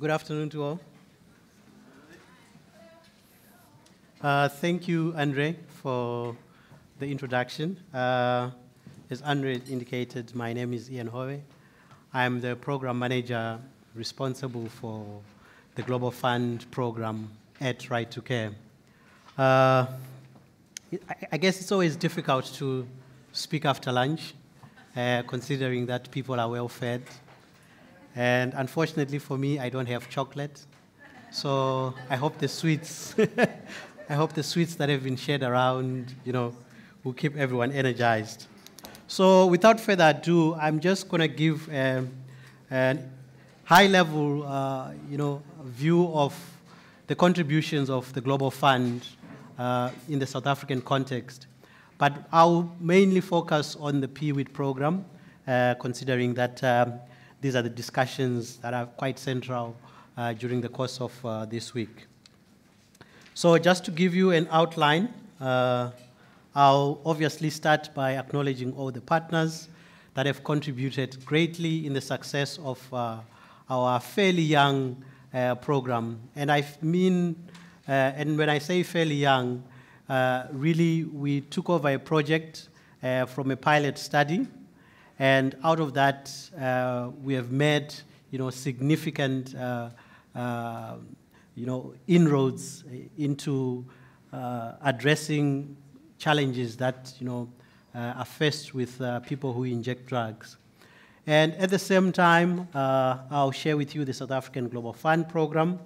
Good afternoon to all. Uh, thank you, Andre, for the introduction. Uh, as Andre indicated, my name is Ian Hove. I'm the program manager responsible for the Global Fund program at Right to Care. Uh, I guess it's always difficult to speak after lunch, uh, considering that people are well fed. And unfortunately for me, I don't have chocolate. So I hope the sweets, I hope the sweets that have been shared around, you know, will keep everyone energized. So without further ado, I'm just going to give a, a high-level, uh, you know, view of the contributions of the Global Fund uh, in the South African context. But I'll mainly focus on the PWID program, uh, considering that um, these are the discussions that are quite central uh, during the course of uh, this week. So just to give you an outline, uh, I'll obviously start by acknowledging all the partners that have contributed greatly in the success of uh, our fairly young uh, program. And I mean, and when I say fairly young, really we took over a project from a pilot study and out of that, uh, we have made you know, significant uh, uh, you know, inroads into uh, addressing challenges that you know, uh, are faced with uh, people who inject drugs. And at the same time, I'll share with you the South African Global Fund program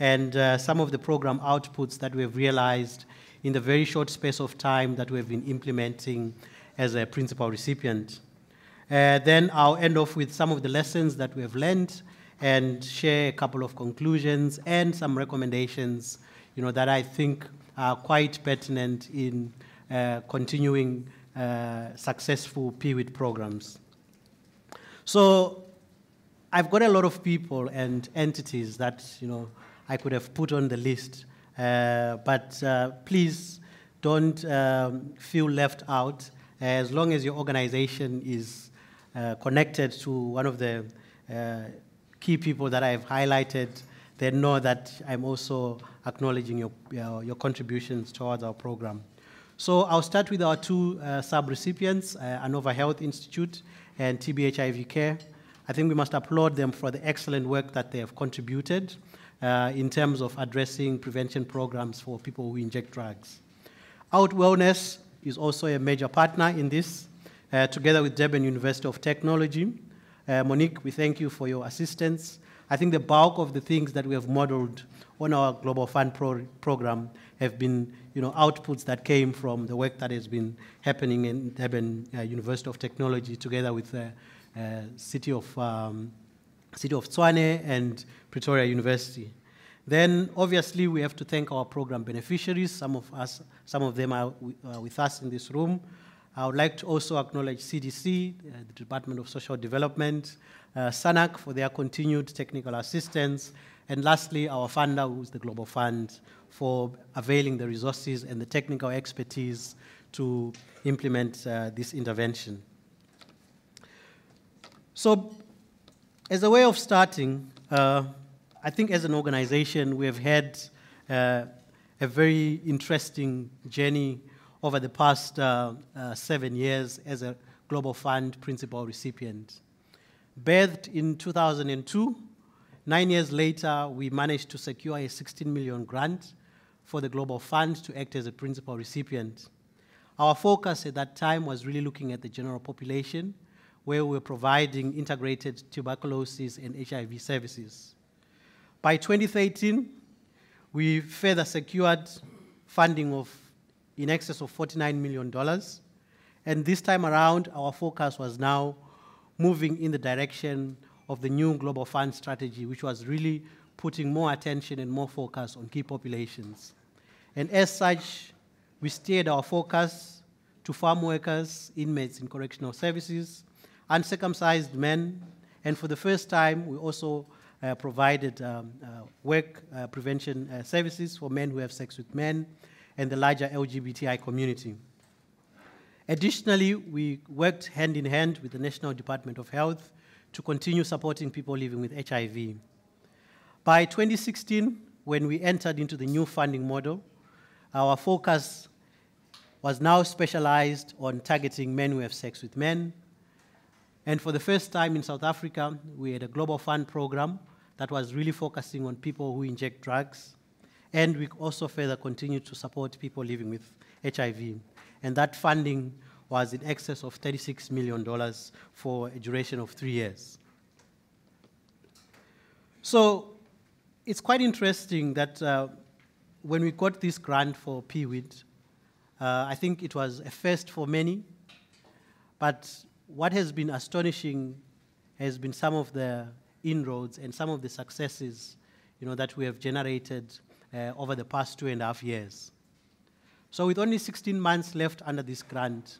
and some of the program outputs that we've realized in the very short space of time that we've been implementing as a principal recipient. Uh, then I'll end off with some of the lessons that we have learned and share a couple of conclusions and some recommendations you know, that I think are quite pertinent in uh, continuing uh, successful PWID programs. So I've got a lot of people and entities that you know, I could have put on the list, uh, but uh, please don't um, feel left out as long as your organization is connected to one of the uh, key people that I've highlighted, they know that I'm also acknowledging your, uh, your contributions towards our program. So I'll start with our two uh, sub-recipients, uh, Anova Health Institute and TB HIV Care. I think we must applaud them for the excellent work that they have contributed uh, in terms of addressing prevention programs for people who inject drugs. Out Wellness is also a major partner in this uh, together with Durban University of Technology. Uh, Monique, we thank you for your assistance. I think the bulk of the things that we have modeled on our Global Fund pro program have been you know, outputs that came from the work that has been happening in Durban uh, University of Technology together with the uh, City of um, City of Tshwane and Pretoria University. Then, obviously, we have to thank our program beneficiaries. Some of us, some of them are uh, with us in this room. I would like to also acknowledge CDC, uh, the Department of Social Development, uh, SANAC for their continued technical assistance, and lastly, our funder, who's the Global Fund, for availing the resources and the technical expertise to implement uh, this intervention. So, as a way of starting, uh, I think as an organization, we have had uh, a very interesting journey over the past uh, uh, seven years as a Global Fund principal recipient. Birthed in 2002, nine years later, we managed to secure a 16 million grant for the Global Fund to act as a principal recipient. Our focus at that time was really looking at the general population, where we were providing integrated tuberculosis and HIV services. By 2013, we further secured funding of in excess of $49 million. And this time around, our focus was now moving in the direction of the new Global Fund strategy, which was really putting more attention and more focus on key populations. And as such, we steered our focus to farm workers, inmates in correctional services, uncircumcised men, and for the first time, we also uh, provided um, uh, work uh, prevention uh, services for men who have sex with men, and the larger LGBTI community. Additionally, we worked hand in hand with the National Department of Health to continue supporting people living with HIV. By 2016, when we entered into the new funding model, our focus was now specialized on targeting men who have sex with men. And for the first time in South Africa, we had a global fund program that was really focusing on people who inject drugs. And we also further continue to support people living with HIV. And that funding was in excess of $36 million for a duration of three years. So it's quite interesting that uh, when we got this grant for PWID, uh, I think it was a first for many. But what has been astonishing has been some of the inroads and some of the successes you know, that we have generated uh, over the past two and a half years. So, with only 16 months left under this grant,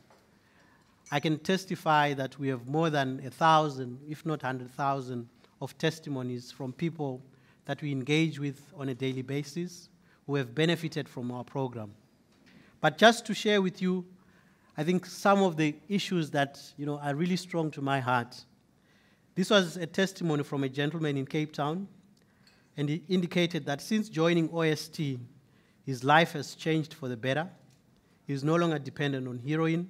I can testify that we have more than a thousand, if not 100,000, of testimonies from people that we engage with on a daily basis who have benefited from our program. But just to share with you, I think some of the issues that you know are really strong to my heart. This was a testimony from a gentleman in Cape Town, and he indicated that since joining OST, his life has changed for the better. He's no longer dependent on heroin,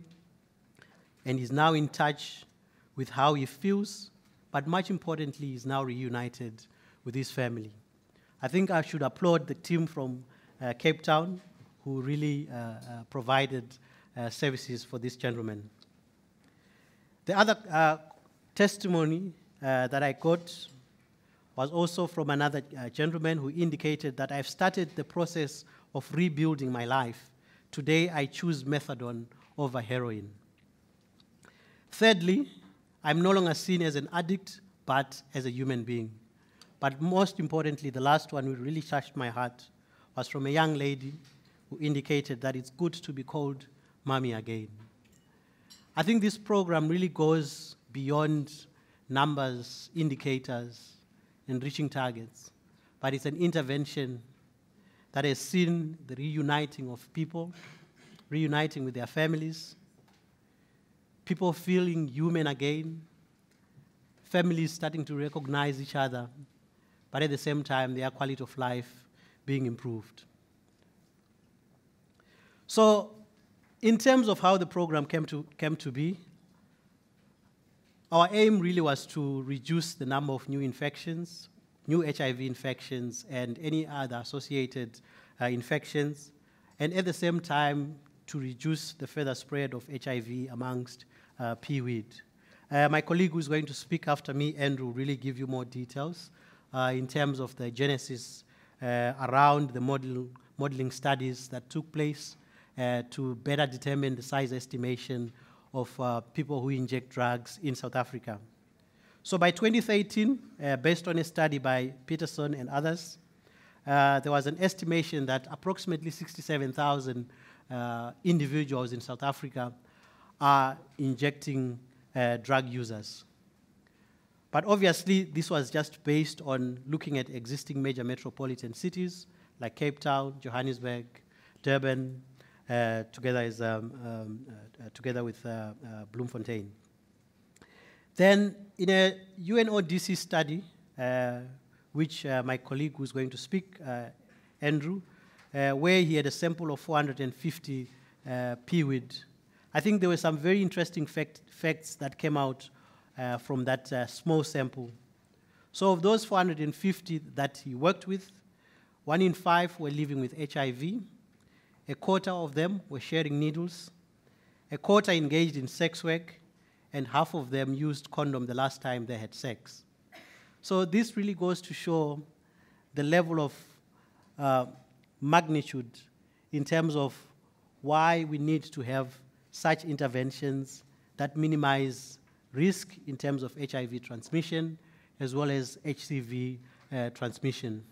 and he's now in touch with how he feels, but much importantly, he's now reunited with his family. I think I should applaud the team from uh, Cape Town who really uh, uh, provided uh, services for this gentleman. The other uh, testimony uh, that I got was also from another uh, gentleman who indicated that I've started the process of rebuilding my life. Today I choose methadone over heroin. Thirdly, I'm no longer seen as an addict, but as a human being. But most importantly, the last one which really touched my heart was from a young lady who indicated that it's good to be called mommy again. I think this program really goes beyond numbers, indicators, and reaching targets, but it's an intervention that has seen the reuniting of people, reuniting with their families, people feeling human again, families starting to recognize each other, but at the same time, their quality of life being improved. So, in terms of how the program came to, came to be, our aim really was to reduce the number of new infections, new HIV infections, and any other associated uh, infections, and at the same time, to reduce the further spread of HIV amongst uh, PWID. Uh, my colleague who's going to speak after me, Andrew, really give you more details uh, in terms of the genesis uh, around the model, modeling studies that took place uh, to better determine the size estimation of uh, people who inject drugs in South Africa. So by 2013, uh, based on a study by Peterson and others, uh, there was an estimation that approximately 67,000 uh, individuals in South Africa are injecting uh, drug users. But obviously, this was just based on looking at existing major metropolitan cities like Cape Town, Johannesburg, Durban, together, is, um, um, uh, together with uh, uh, Bloemfontein. Then, in a UNODC study, uh, which my colleague who's going to speak, Andrew, where he had a sample of 450 PWID, I think there were some very interesting fact, facts that came out uh, from that uh, small sample. So, of those 450 that he worked with, one in five were living with HIV, a quarter of them were sharing needles, a quarter engaged in sex work, and half of them used condom the last time they had sex. So this really goes to show the level of uh, magnitude in terms of why we need to have such interventions that minimize risk in terms of HIV transmission as well as HCV uh, transmission.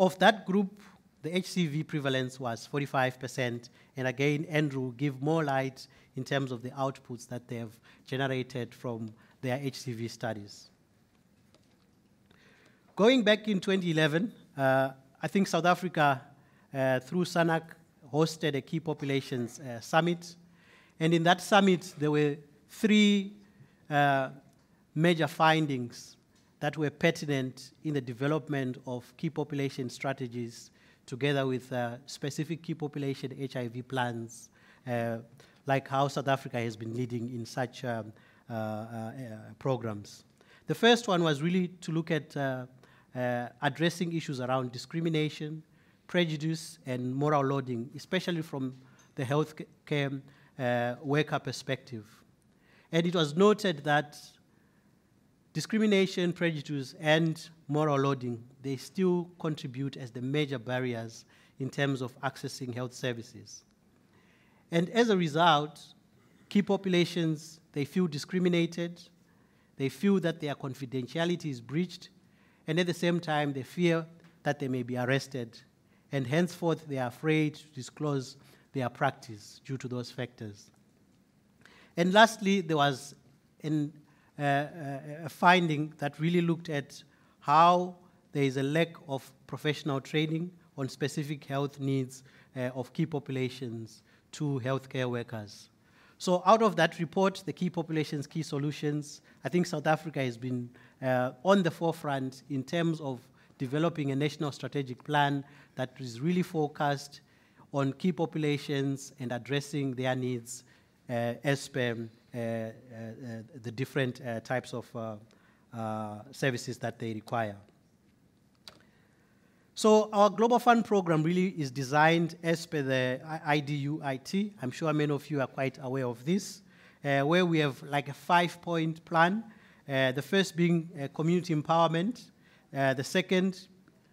Of that group, the HCV prevalence was 45%. And again, Andrew give more light in terms of the outputs that they have generated from their HCV studies. Going back in 2011, uh, I think South Africa, uh, through SANAC, hosted a key populations uh, summit. And in that summit, there were three uh, major findings that were pertinent in the development of key population strategies together with uh, specific key population HIV plans, uh, like how South Africa has been leading in such um, uh, uh, programs. The first one was really to look at uh, addressing issues around discrimination, prejudice, and moral loading, especially from the healthcare worker perspective. And it was noted that discrimination, prejudice, and moral loading, they still contribute as the major barriers in terms of accessing health services. And as a result, key populations, they feel discriminated, they feel that their confidentiality is breached, and at the same time, they fear that they may be arrested, and henceforth, they are afraid to disclose their practice due to those factors. And lastly, there was an a finding that really looked at how there is a lack of professional training on specific health needs uh, of key populations to healthcare workers. So out of that report, the key populations, key solutions, I think South Africa has been uh, on the forefront in terms of developing a national strategic plan that is really focused on key populations and addressing their needs uh, as per the different uh, types of services that they require. So our Global Fund program really is designed as per the IDU-IT. I'm sure many of you are quite aware of this, uh, where we have like a five-point plan. Uh, the first being uh, community empowerment. the second,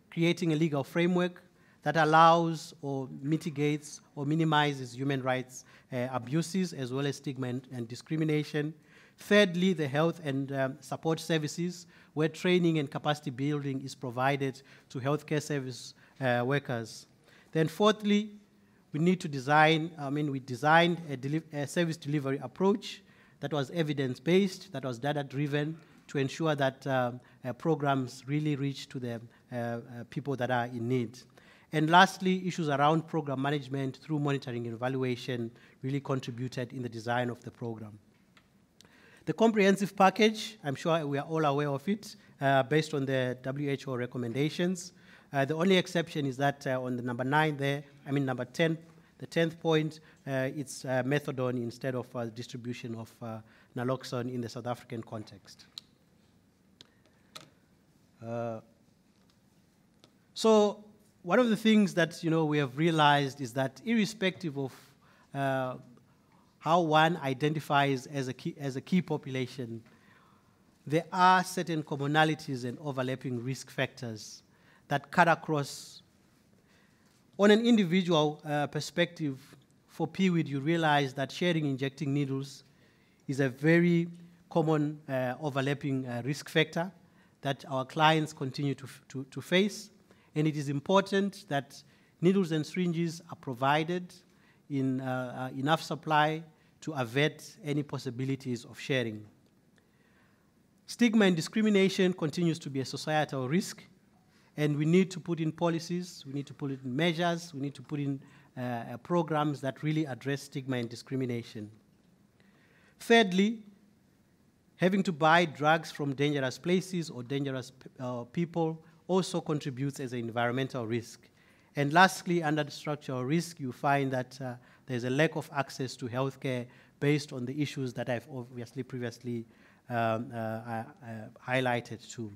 creating a legal framework that allows or mitigates or minimizes human rights uh, abuses as well as stigma and, and, discrimination. Thirdly, the health and um, support services, where training and capacity building is provided to healthcare service uh, workers. Then, fourthly, we need to design, I mean, we designed a, a service delivery approach that was evidence based, that was data driven, to ensure that um, uh, programs really reach to the uh, uh, people that are in need. And lastly, issues around program management through monitoring and evaluation really contributed in the design of the program. The comprehensive package, I'm sure we are all aware of it, uh, based on the WHO recommendations. Uh, the only exception is that uh, on the number nine there, I mean number 10, the 10th point, uh, it's uh, methadone instead of uh, distribution of naloxone in the South African context. so one of the things that you know we have realized is that irrespective of uh, how one identifies as a key, as a key population, there are certain commonalities and overlapping risk factors that cut across. On an individual uh, perspective, for PWID, you realize that sharing injecting needles is a very common uh, overlapping uh, risk factor that our clients continue to, to, to face and it is important that needles and syringes are provided in uh, uh, enough supply to avert any possibilities of sharing. Stigma and discrimination continues to be a societal risk, and we need to put in policies, we need to put in measures, we need to put in uh, uh programs that really address stigma and discrimination. Thirdly, having to buy drugs from dangerous places or dangerous uh, people also contributes as an environmental risk. And lastly, under the structural risk, you find that uh, there's a lack of access to healthcare based on the issues that I've obviously previously um, uh, uh, highlighted too.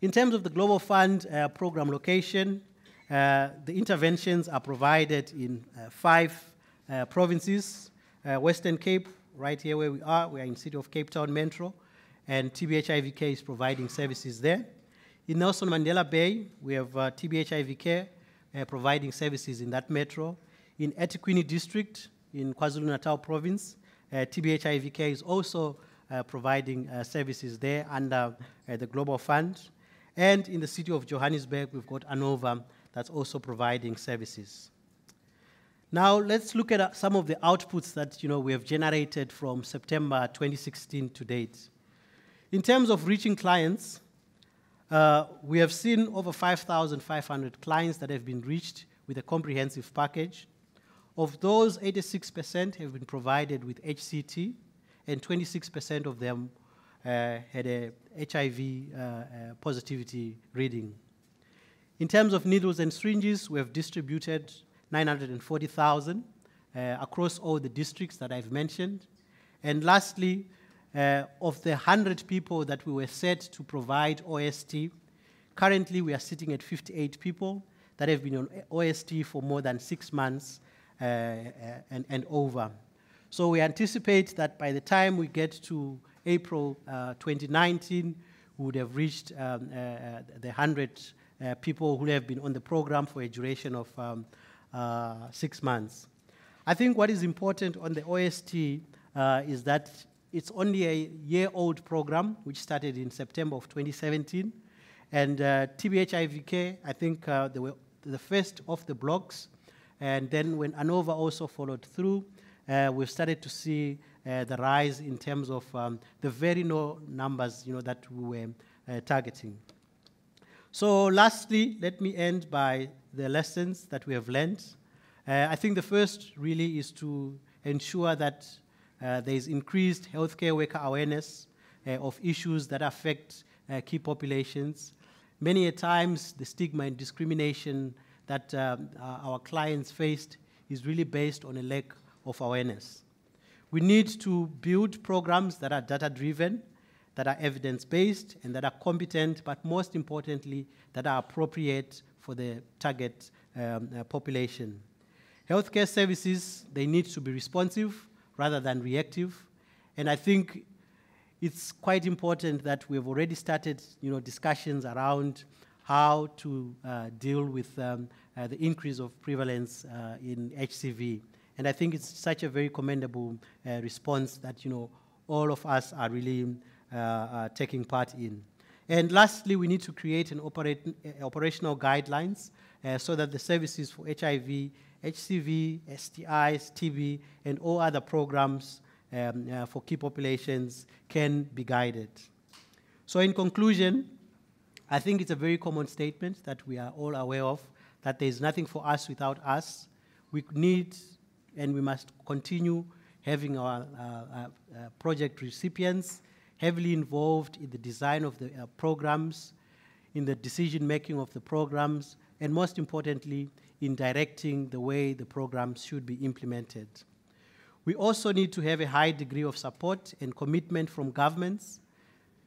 In terms of the Global Fund uh, program location, uh, the interventions are provided in uh, five provinces. Western Cape, right here where we are, we are in city of Cape Town Metro, and TBHIV Care is providing services there. In Nelson Mandela Bay, we have uh, TBHIV Care uh, providing services in that metro. In eThekwini District, in KwaZulu-Natal Province, uh, TBHIV Care is also uh, providing uh, services there under uh, the Global Fund. And in the city of Johannesburg, we've got ANOVA that's also providing services. Now, let's look at uh, some of the outputs that you know, we have generated from September 2016 to date. In terms of reaching clients, uh, we have seen over 5,500 clients that have been reached with a comprehensive package. Of those, 86% have been provided with HCT, and 26% of them uh, had a HIV uh, uh, positivity reading. In terms of needles and syringes, we have distributed 940,000 uh, across all the districts that I've mentioned. And lastly, uh, of the 100 people that we were set to provide OST, currently we are sitting at 58 people that have been on OST for more than six months uh, uh, and, and over. So we anticipate that by the time we get to April uh, 2019, we would have reached um, uh, uh the 100 uh, people who have been on the program for a duration of um, six months. I think what is important on the OST is that it's only a year-old program, which started in September of 2017. And uh, TBHIV Care, I think uh, they were the first of the blocks. And then when ANOVA also followed through, uh, we've started to see uh, the rise in terms of um, the very low numbers you know, that we were uh, targeting. So lastly, let me end by the lessons that we have learned. Uh, I think the first really is to ensure that there is increased healthcare worker awareness uh, of issues that affect key populations. Many times, the stigma and discrimination that um, our clients faced is really based on a lack of awareness. We need to build programs that are data driven, that are evidence based, and that are competent, but most importantly, that are appropriate for the target um, uh, population. Healthcare services, they need to be responsive rather than reactive. And I think it's quite important that we've already started you know, discussions around how to uh, deal with um, uh, the increase of prevalence uh, in HCV. And I think it's such a very commendable uh, response that you know all of us are really uh, uh, taking part in. And lastly, we need to create an operate, operational guidelines so that the services for HIV, HCV, STIs, TB, and all other programs um, uh, for key populations can be guided. So, in conclusion, I think it's a very common statement that we are all aware of that there is nothing for us without us. We need and we must continue having our uh, uh, uh, project recipients heavily involved in the design of the uh, programs, in the decision making of the programs, and most importantly, in directing the way the programs should be implemented. We also need to have a high degree of support and commitment from governments,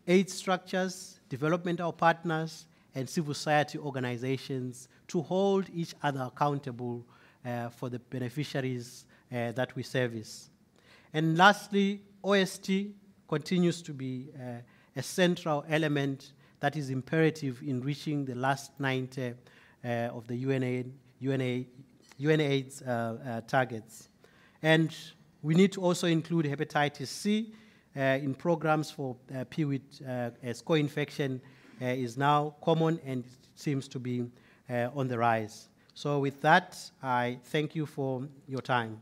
aid structures, developmental partners, and civil society organizations to hold each other accountable uh, for the beneficiaries uh, that we service. And lastly, OST continues to be uh, a central element that is imperative in reaching the last 90 uh, of the UNA, UNA, UNAIDS uh, uh, targets. And we need to also include hepatitis C in programs for uh, PWID as co-infection is now common and seems to be on the rise. So with that, I thank you for your time.